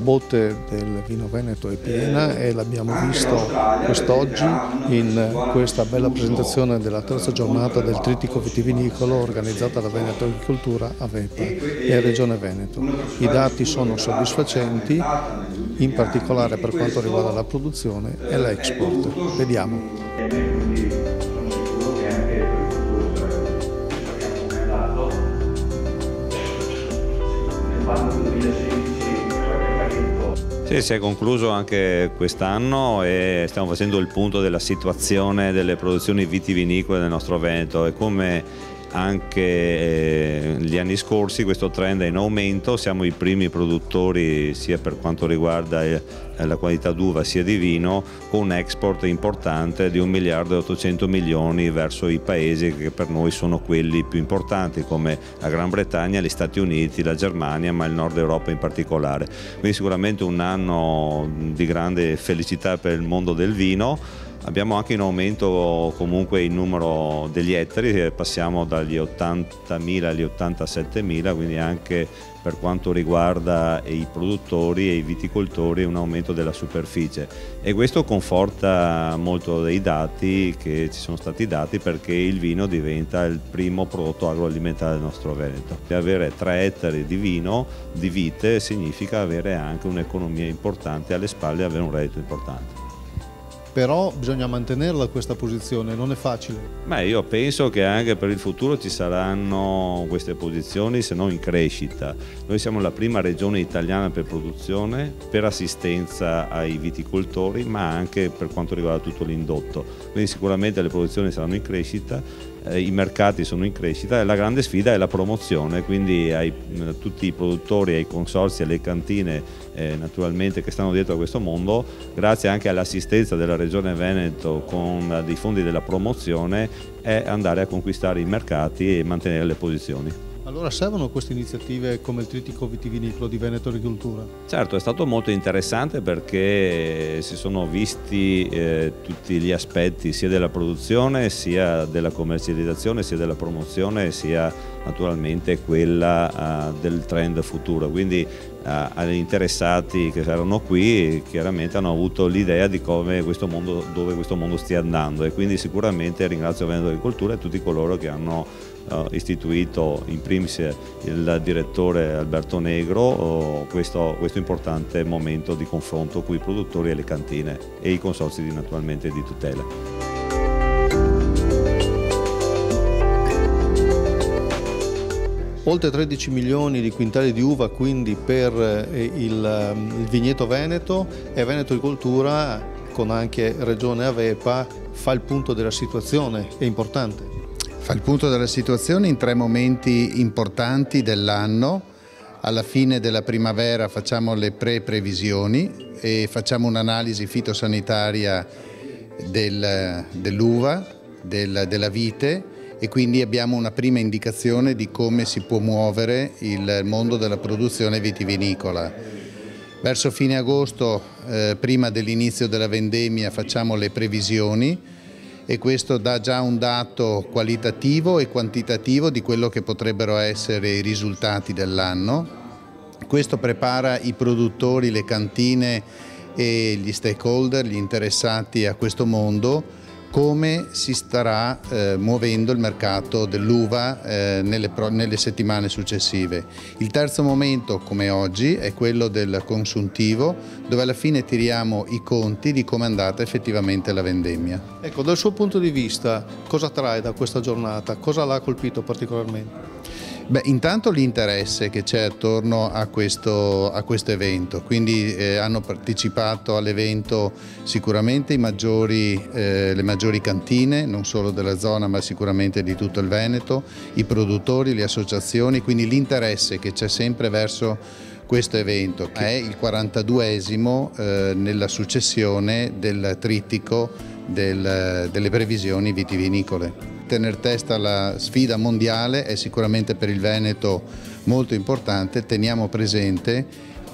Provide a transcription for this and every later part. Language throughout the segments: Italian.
La botte del vino veneto è piena e l'abbiamo visto quest'oggi in questa bella presentazione della terza giornata del Trittico Vitivinicolo organizzata da Veneto Agricoltura a Vepa e Regione Veneto. I dati sono soddisfacenti, in particolare per quanto riguarda la produzione e l'export. Vediamo. Sì, si è concluso anche quest'anno e stiamo facendo il punto della situazione delle produzioni vitivinicole nel nostro Veneto e come anche eh, gli anni scorsi questo trend è in aumento, siamo i primi produttori sia per quanto riguarda eh, la qualità d'uva sia di vino con un export importante di 1 miliardo e 800 milioni verso i paesi che per noi sono quelli più importanti come la Gran Bretagna, gli Stati Uniti, la Germania ma il nord Europa in particolare. Quindi sicuramente un anno di grande felicità per il mondo del vino Abbiamo anche in aumento comunque il numero degli ettari, passiamo dagli 80.000 agli 87.000, quindi anche per quanto riguarda i produttori e i viticoltori un aumento della superficie e questo conforta molto dei dati che ci sono stati dati perché il vino diventa il primo prodotto agroalimentare del nostro Veneto. Avere 3 ettari di vino, di vite, significa avere anche un'economia importante alle spalle e avere un reddito importante però bisogna mantenerla questa posizione, non è facile. Beh, io penso che anche per il futuro ci saranno queste posizioni, se non in crescita. Noi siamo la prima regione italiana per produzione, per assistenza ai viticoltori, ma anche per quanto riguarda tutto l'indotto. Quindi sicuramente le produzioni saranno in crescita, eh, i mercati sono in crescita e la grande sfida è la promozione, quindi ai, a tutti i produttori, ai consorsi, alle cantine eh, naturalmente che stanno dietro a questo mondo, grazie anche all'assistenza della Regione Veneto con dei fondi della promozione, è andare a conquistare i mercati e mantenere le posizioni. Allora servono queste iniziative come il Trittico Vitivinicolo di Veneto Agricoltura? Certo, è stato molto interessante perché si sono visti eh, tutti gli aspetti sia della produzione, sia della commercializzazione, sia della promozione, sia naturalmente quella uh, del trend futuro. Quindi uh, agli interessati che erano qui chiaramente hanno avuto l'idea di questo mondo, dove questo mondo stia andando e quindi sicuramente ringrazio Veneto Agricoltura e tutti coloro che hanno istituito in primis il direttore Alberto Negro questo, questo, importante momento di confronto con i produttori e le cantine e i consorzi di, naturalmente di tutela. Oltre 13 milioni di quintali di uva quindi per eh, il, il vigneto Veneto e Veneto Agricoltura con anche Regione Avepa fa il punto della situazione, è importante fa il punto della situazione in tre momenti importanti dell'anno. Alla fine della primavera facciamo le pre-previsioni e facciamo un'analisi fitosanitaria del, dell'uva, del, della vite e quindi abbiamo una prima indicazione di come si può muovere il mondo della produzione vitivinicola. Verso fine agosto, eh, prima dell'inizio della vendemmia, facciamo le previsioni e questo dà già un dato qualitativo e quantitativo di quello che potrebbero essere i risultati dell'anno. Questo prepara i produttori, le cantine e gli stakeholder, gli interessati a questo mondo come si starà eh, muovendo il mercato dell'uva eh, nelle, nelle, settimane successive. Il terzo momento, come oggi, è quello del consuntivo, dove alla fine tiriamo i conti di come è andata effettivamente la vendemmia. Ecco, dal suo punto di vista, cosa trae da questa giornata? Cosa l'ha colpito particolarmente? Beh, intanto l'interesse che c'è attorno a questo, a questo, evento, quindi eh, hanno partecipato all'evento sicuramente maggiori, eh, le maggiori cantine, non solo della zona ma sicuramente di tutto il Veneto, i produttori, le associazioni, quindi l'interesse che c'è sempre verso questo evento che è il 42esimo eh, nella successione del trittico del, delle previsioni vitivinicole tener testa alla sfida mondiale è sicuramente per il Veneto molto importante, teniamo presente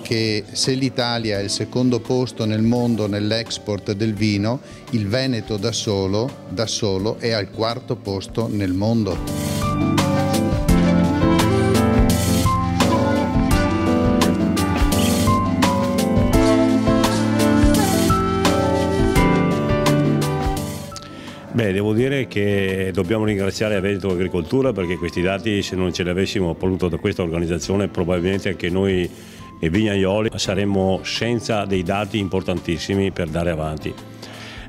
che se l'Italia è il secondo posto nel mondo nell'export del vino, il Veneto da solo, da solo è al quarto posto nel mondo. Beh, devo dire che dobbiamo ringraziare Veneto Agricoltura perché questi dati se non ce li avessimo voluto da questa organizzazione probabilmente anche noi e vignaioli saremmo senza dei dati importantissimi per dare avanti.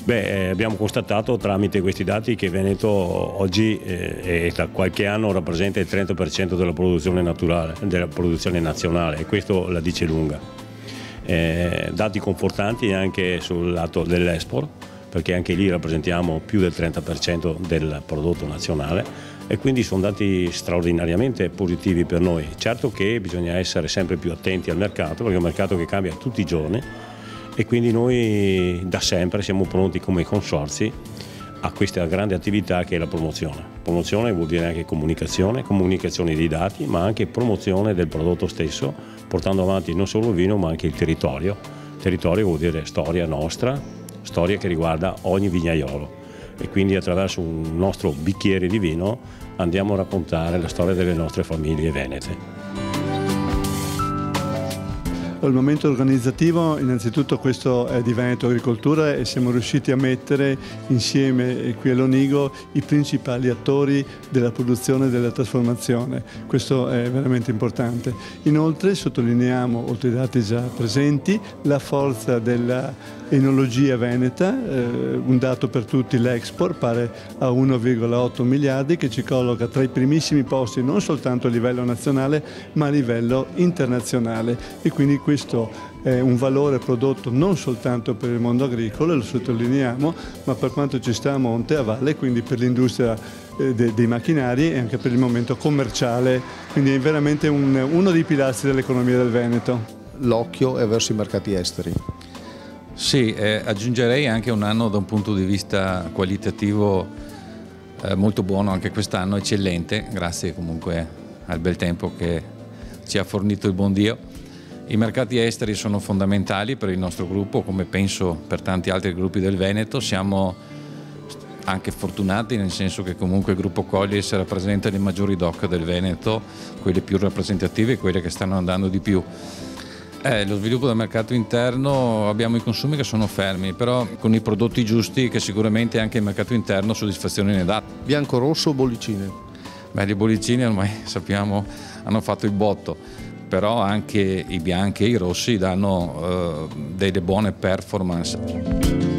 Beh, eh, abbiamo constatato tramite questi dati che Veneto oggi eh, e da qualche anno rappresenta il 30% della produzione, naturale, della produzione nazionale e questo la dice lunga. Eh, dati confortanti anche sul lato dell'export perché anche lì rappresentiamo più del 30% del prodotto nazionale e quindi sono dati straordinariamente positivi per noi. Certo che bisogna essere sempre più attenti al mercato perché è un mercato che cambia tutti i giorni e quindi noi da sempre siamo pronti come consorzi a questa grande attività che è la promozione. Promozione vuol dire anche comunicazione, comunicazione dei dati, ma anche promozione del prodotto stesso, portando avanti non solo il vino ma anche il territorio. Territorio vuol dire storia nostra, storia che riguarda ogni vignaiolo e quindi attraverso un nostro bicchiere di vino andiamo a raccontare la storia delle nostre famiglie venete. Il momento organizzativo, innanzitutto questo è di Veneto Agricoltura e siamo riusciti a mettere insieme qui all'Onigo i principali attori della produzione e della trasformazione. Questo è veramente importante. Inoltre sottolineiamo, oltre ai dati già presenti, la forza della enologia veneta, eh, un dato per tutti l'export pare a 1,8 miliardi che ci colloca tra i primissimi posti non soltanto a livello nazionale ma a livello internazionale e quindi questo è un valore prodotto non soltanto per il mondo agricolo, lo sottolineiamo, ma per quanto ci sta a monte, a valle, quindi per l'industria eh, dei macchinari e anche per il momento commerciale, quindi è veramente un, uno dei pilastri dell'economia del Veneto. L'occhio è verso i mercati esteri. Sì, eh, aggiungerei anche un anno da un punto di vista qualitativo eh, molto buono anche quest'anno, eccellente, grazie comunque al bel tempo che ci ha fornito il buon Dio. I mercati esteri sono fondamentali per il nostro gruppo, come penso per tanti altri gruppi del Veneto. Siamo anche fortunati nel senso che comunque il gruppo Collies rappresenta le maggiori doc del Veneto, quelle più rappresentative e quelle che stanno andando di più. Eh, lo sviluppo del mercato interno abbiamo i consumi che sono fermi, però con i prodotti giusti che sicuramente anche il mercato interno soddisfazione ne dà. Bianco, rosso o bollicine? Beh, le bollicine ormai sappiamo hanno fatto il botto però anche i bianchi e i rossi danno eh, delle buone performance.